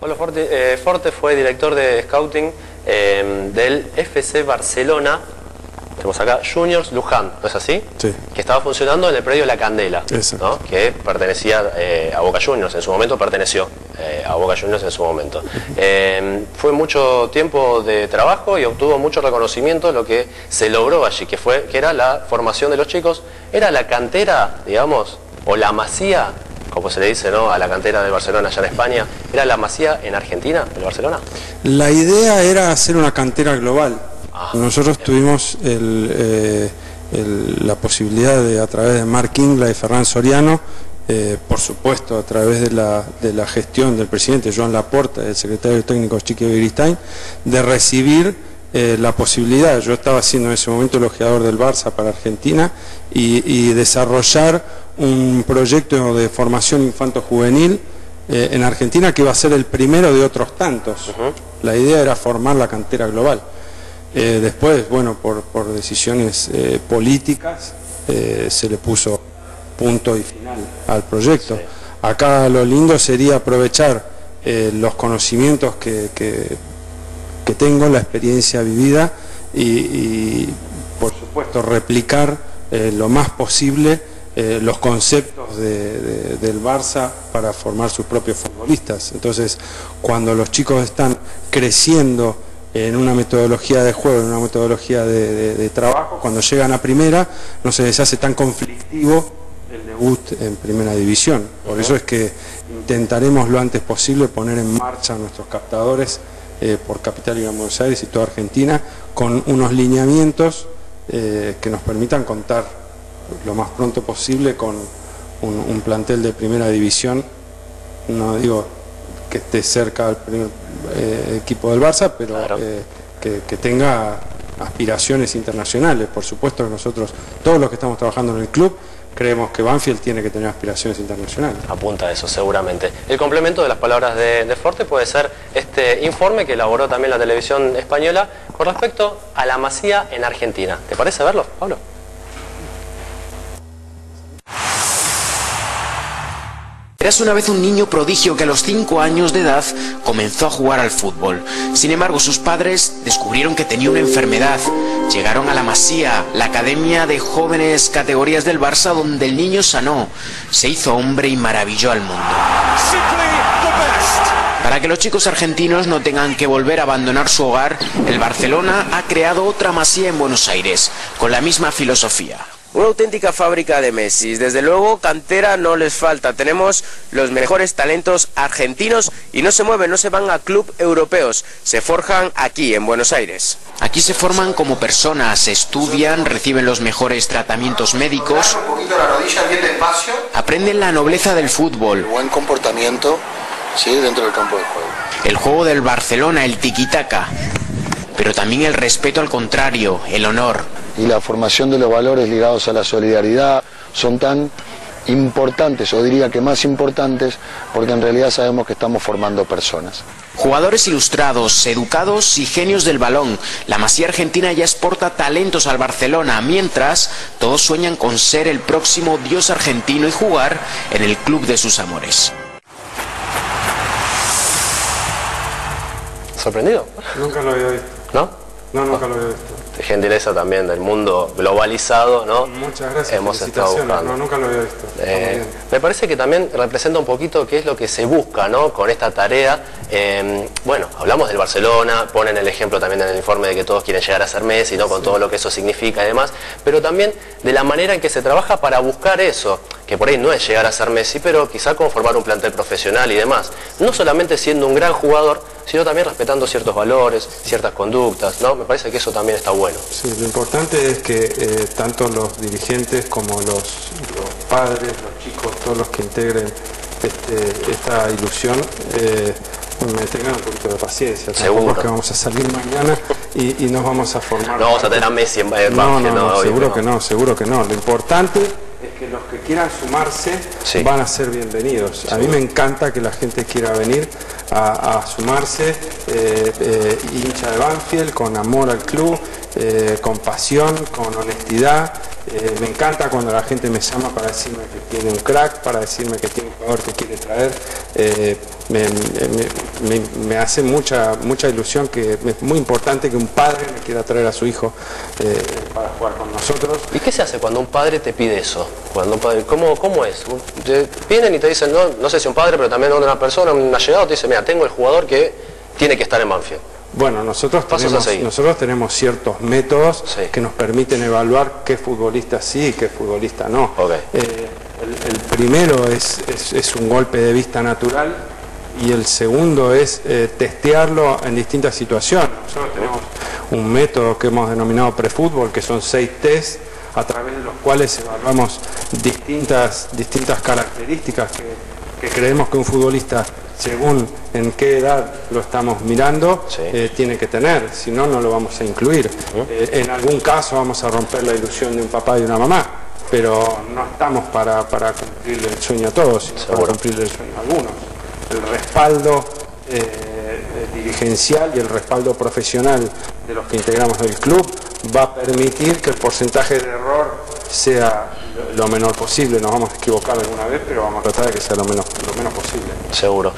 Pablo Forte, eh, Forte fue director de scouting eh, del FC Barcelona, tenemos acá Juniors Luján, ¿no es así? Sí. Que estaba funcionando en el predio La Candela. ¿no? que pertenecía eh, a Boca Juniors, en su momento perteneció eh, a Boca Juniors en su momento. Eh, fue mucho tiempo de trabajo y obtuvo mucho reconocimiento lo que se logró allí, que, fue, que era la formación de los chicos, era la cantera, digamos, o la masía, como se le dice ¿no? a la cantera de Barcelona allá en España, era la masía en Argentina, en Barcelona. La idea era hacer una cantera global. Ah, Nosotros tuvimos el, eh, el- la posibilidad de, a través de Mark Ingla y Ferran Soriano, eh, por supuesto a través de la, de la gestión del presidente Joan Laporta, el secretario técnico Chiqui Beristain, de recibir eh, la posibilidad, yo estaba siendo en ese momento el ojeador del Barça para Argentina, y, y desarrollar un proyecto de formación infanto-juvenil eh, en Argentina que iba a ser el primero de otros tantos. La idea era formar la cantera global. Eh, después, bueno, por, por decisiones eh, políticas se le puso punto y final al proyecto. Acá lo lindo sería aprovechar los conocimientos que, que- que tengo, la experiencia vivida y, y, por supuesto replicar lo más posible eh, los conceptos de- de- del Barça para formar sus propios futbolistas. Entonces, cuando los chicos están creciendo en una metodología de juego, en una metodología de, trabajo, cuando llegan a primera no se les hace tan conflictivo el debut en primera división. Por eso es que intentaremos lo antes posible poner en marcha nuestros captadores eh, por Capital y Buenos Aires y toda Argentina con unos lineamientos eh, que nos permitan contar lo más pronto posible con un, un plantel de primera división. No digo que esté cerca del primer eh, equipo del Barça, pero Claro. eh, que, que tenga aspiraciones internacionales. Por supuesto que nosotros, todos los que estamos trabajando en el club, creemos que Banfield tiene que tener aspiraciones internacionales. Apunta a eso, seguramente. El complemento de las palabras de, de Forte puede ser este informe que elaboró también la televisión española con respecto a la masía en Argentina. ¿Te parece verlo, Pablo? Eras una vez un niño prodigio que a los 5 años de edad comenzó a jugar al fútbol. Sin embargo, sus padres descubrieron que tenía una enfermedad. Llegaron a la Masía, la academia de jóvenes categorías del Barça, donde el niño sanó, se hizo hombre y maravilló al mundo. Para que los chicos argentinos no tengan que volver a abandonar su hogar, el Barcelona ha creado otra Masía en Buenos Aires, con la misma filosofía. Una auténtica fábrica de Messi. Desde luego, cantera no les falta. Tenemos los mejores talentos argentinos y no se mueven, no se van a club europeos. Se forjan aquí, en Buenos Aires. Aquí se forman como personas, estudian, reciben los mejores tratamientos médicos, un poquito la rodilla bien despacio, aprenden la nobleza del fútbol, buen comportamiento ¿sí? dentro del campo de juego. el juego del Barcelona, el tiquitaca, pero también el respeto al contrario, el honor. Y la formación de los valores ligados a la solidaridad son tan importantes, o diría que más importantes, porque en realidad sabemos que estamos formando personas. Jugadores ilustrados, educados y genios del balón. La Masía Argentina ya exporta talentos al Barcelona, mientras todos sueñan con ser el próximo dios argentino y jugar en el club de sus amores. ¿Sorprendido? Nunca lo había visto. ¿No? No, nunca lo había visto. De gentileza también del mundo globalizado, ¿no? Muchas gracias. Hemos estado buscando. No, nunca lo había visto. Eh, me parece que también representa un poquito qué es lo que se busca ¿no? con esta tarea. Eh, bueno, hablamos del Barcelona, ponen el ejemplo también en el informe de que todos quieren llegar a ser Messi, ¿no? con todo lo que eso significa y demás, pero también de la manera en que se trabaja para buscar eso, que por ahí no es llegar a ser Messi, pero quizá conformar un plantel profesional y demás. No solamente siendo un gran jugador, sino también respetando ciertos valores, ciertas conductas, ¿no? Me parece que eso también está bueno. Sí, lo importante es que eh, tanto los dirigentes como los, los padres, los chicos, todos los que integren este- esta ilusión, eh, me tengan un poquito de paciencia. Seguro. que vamos a salir mañana y, y nos vamos a formar. No vamos a tener a Messi en en No, no, no, obvio seguro no. que no, seguro que no. Lo importante que quieran sumarse Sí. van a ser bienvenidos. A mí me encanta que la gente quiera venir a, a sumarse, eh, eh, hincha de Banfield, con amor al club, eh, con pasión, con honestidad Eh, me encanta cuando la gente me llama para decirme que tiene un crack, para decirme que tiene un jugador que quiere traer. Eh, me, hace mucha, mucha ilusión que es muy importante que un padre me quiera traer a su hijo eh, para jugar con nosotros. ¿Y qué se hace cuando un padre te pide eso? Cuando un padre, ¿cómo, ¿Cómo es? vienen y te dicen, no, no sé si un padre, pero también una persona, un allegado, te dice, mira, tengo el jugador que tiene que estar en Banfield. Bueno, nosotros tenemos, nosotros tenemos ciertos métodos que nos permiten evaluar qué futbolista sí y qué futbolista no. Eh, el, primero es, es, un golpe de vista natural y el segundo es eh, testearlo en distintas situaciones. Nosotros tenemos un método que hemos denominado prefútbol, que son seis test a través de los cuales evaluamos distintas, distintas características que, que creemos que un futbolista según en qué edad lo estamos mirando, eh, tiene que tener, si no, no lo vamos a incluir. Eh, en algún caso vamos a romper la ilusión de un papá y una mamá, pero no estamos para, para cumplir el sueño a todos, sino para cumplir el sueño a algunos. El respaldo eh, dirigencial y el respaldo profesional de los que integramos el club va a permitir que el porcentaje de error sea lo menor posible. Nos vamos a equivocar alguna vez, pero vamos a tratar de que sea lo menos, lo menos posible. Seguro.